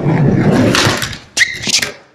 よいしょ。